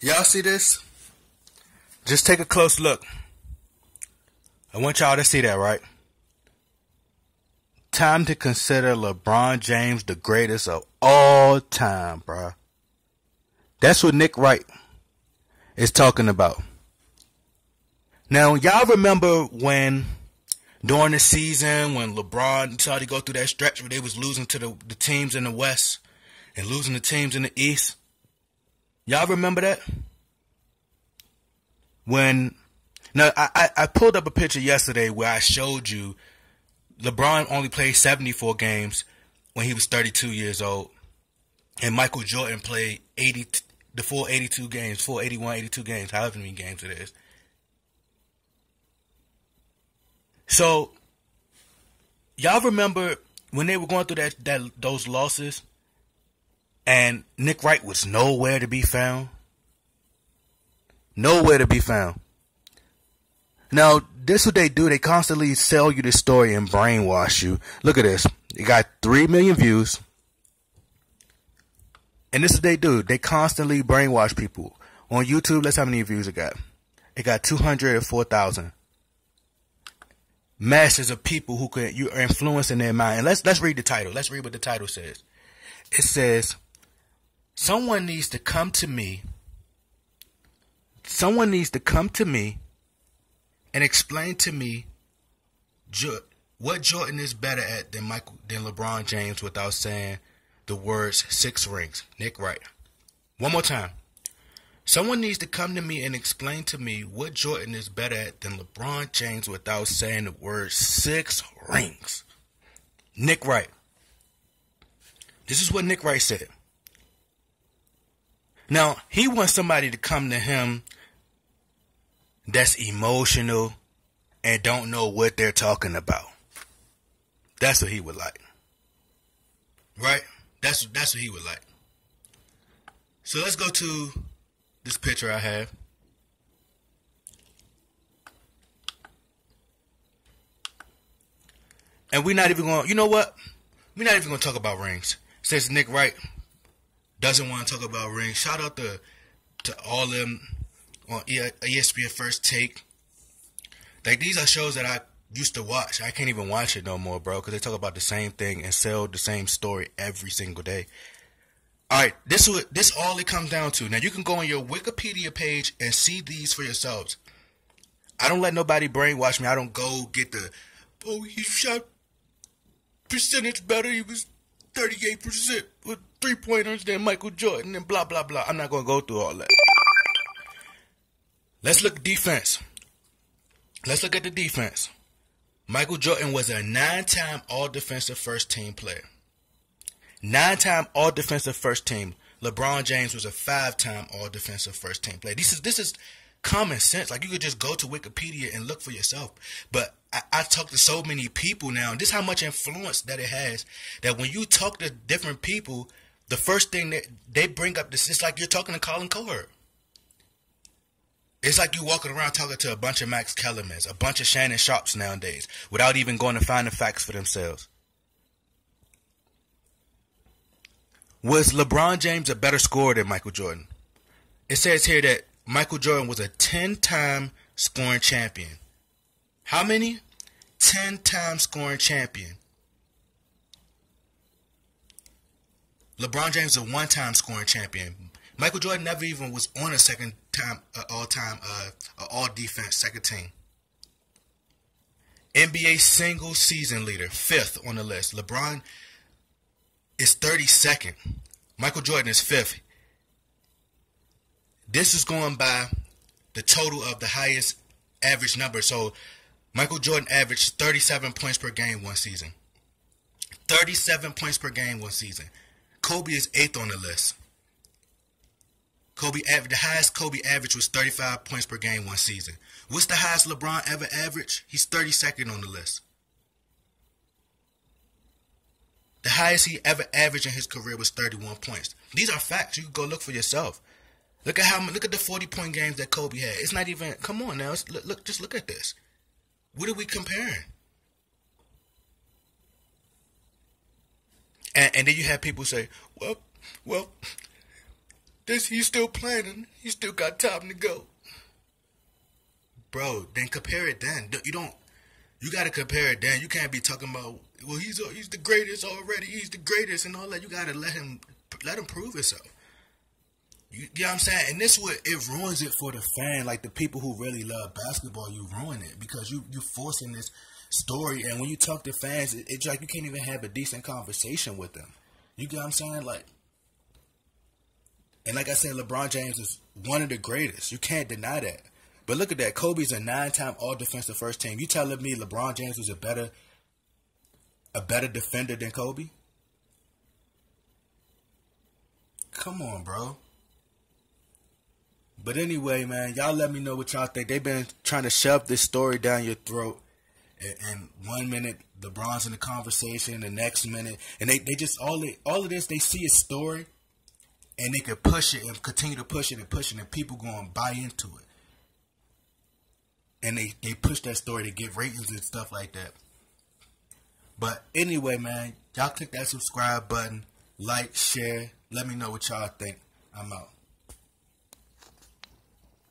Y'all see this? Just take a close look. I want y'all to see that, right? Time to consider LeBron James the greatest of all time, bruh. That's what Nick Wright is talking about. Now, y'all remember when during the season when LeBron started to go through that stretch where they was losing to the, the teams in the West and losing the teams in the East? Y'all remember that? When now I, I pulled up a picture yesterday where I showed you LeBron only played 74 games when he was 32 years old, and Michael Jordan played 80 the full 82 games, full 81, 82 games, however many games it is. So, y'all remember when they were going through that, that those losses, and Nick Wright was nowhere to be found. Nowhere to be found. Now, this is what they do. They constantly sell you this story and brainwash you. Look at this. It got 3 million views. And this is what they do. They constantly brainwash people. On YouTube, let's how many views it got. It got 204,000. Masses of people who could, you are influencing their mind. And let's, let's read the title. Let's read what the title says. It says, someone needs to come to me. Someone needs to come to me and explain to me what Jordan is better at than Michael than LeBron James without saying the words six rings. Nick Wright. One more time. Someone needs to come to me and explain to me what Jordan is better at than LeBron James without saying the word six rings. Nick Wright. This is what Nick Wright said. Now, he wants somebody to come to him that's emotional and don't know what they're talking about. That's what he would like. Right? That's that's what he would like. So let's go to this picture I have. And we're not even going. You know what? We're not even going to talk about rings. Since Nick Wright doesn't want to talk about rings, shout out to to all them on ESPN First Take. Like these are shows that I used to watch. I can't even watch it no more, bro, because they talk about the same thing and sell the same story every single day. All right, this is this all it comes down to. Now you can go on your Wikipedia page and see these for yourselves. I don't let nobody brainwash me. I don't go get the oh he shot percentage better. He was thirty eight percent with three pointers than Michael Jordan and blah blah blah. I'm not gonna go through all that. Let's look defense. Let's look at the defense. Michael Jordan was a nine-time All-Defensive First Team player. Nine-time All-Defensive First Team. LeBron James was a five-time All-Defensive First Team player. This is this is common sense. Like you could just go to Wikipedia and look for yourself. But I, I talk to so many people now, and this how much influence that it has. That when you talk to different people, the first thing that they bring up this, it's like you're talking to Colin Cowherd. It's like you walking around talking to a bunch of Max Kellermans, a bunch of Shannon Sharpes nowadays, without even going to find the facts for themselves. Was LeBron James a better scorer than Michael Jordan? It says here that Michael Jordan was a 10 time scoring champion. How many? 10 time scoring champion. LeBron James is a one time scoring champion. Michael Jordan never even was on a second time uh, all time uh, all defense second team. NBA single season leader, fifth on the list. LeBron is 32nd. Michael Jordan is fifth. This is going by the total of the highest average number. So Michael Jordan averaged 37 points per game one season. 37 points per game one season. Kobe is eighth on the list. Kobe the highest Kobe average was 35 points per game one season. What's the highest LeBron ever averaged? He's 32nd on the list. The highest he ever averaged in his career was 31 points. These are facts. You can go look for yourself. Look at how look at the 40 point games that Kobe had. It's not even come on now. Look, look just look at this. What are we comparing? And, and then you have people say, well, well, this he's still planning. he still got time to go. Bro, then compare it then. You don't you gotta compare it then. You can't be talking about well he's he's the greatest already, he's the greatest and all that. You gotta let him let him prove himself. You, you know what I'm saying? And this what it ruins it for the fan, like the people who really love basketball. You ruin it because you you forcing this story, and when you talk to fans, it, it's like you can't even have a decent conversation with them. You get what I'm saying? Like, and like I said, LeBron James is one of the greatest. You can't deny that. But look at that. Kobe's a nine-time All-Defensive First Team. You telling me LeBron James was a better a better defender than Kobe? Come on, bro. But anyway, man, y'all let me know what y'all think. They've been trying to shove this story down your throat. And, and one minute LeBron's in the conversation, the next minute, and they, they just all they, all of this they see a story, and they can push it and continue to push it and push it, and people go and buy into it. And they, they push that story to get ratings and stuff like that. But anyway, man, y'all click that subscribe button, like, share. Let me know what y'all think. I'm out.